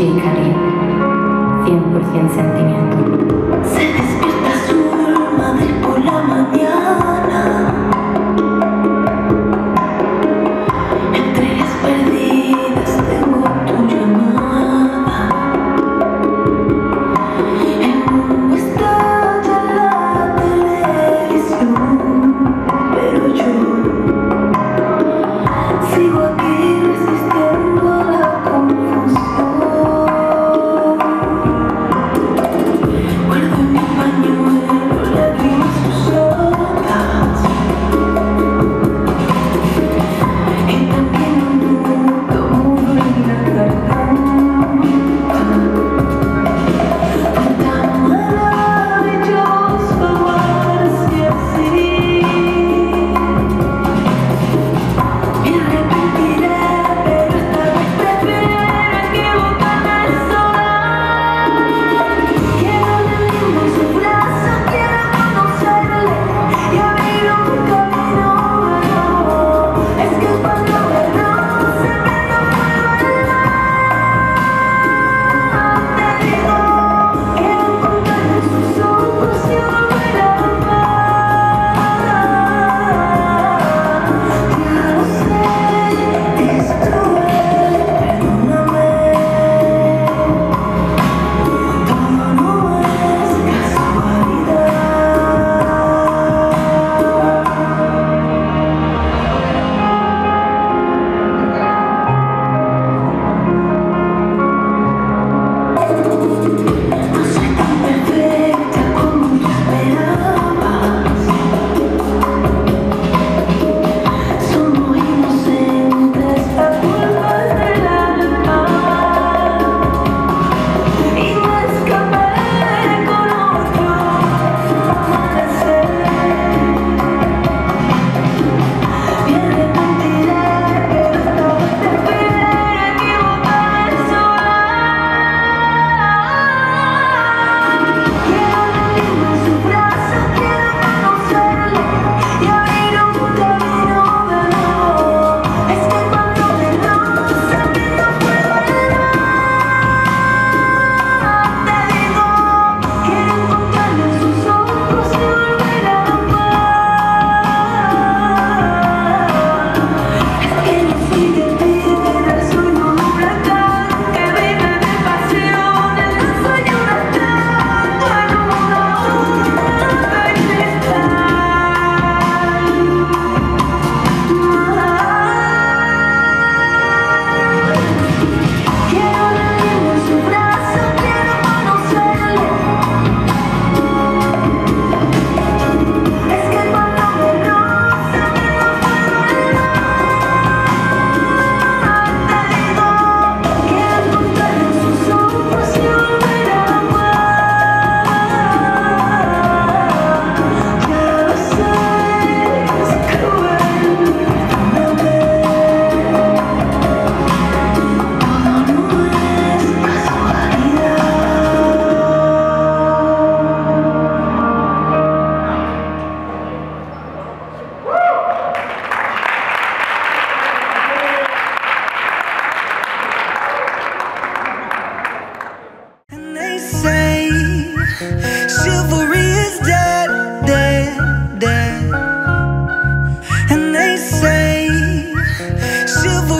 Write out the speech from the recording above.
Jay Khalil, 100% sentimiento. живу.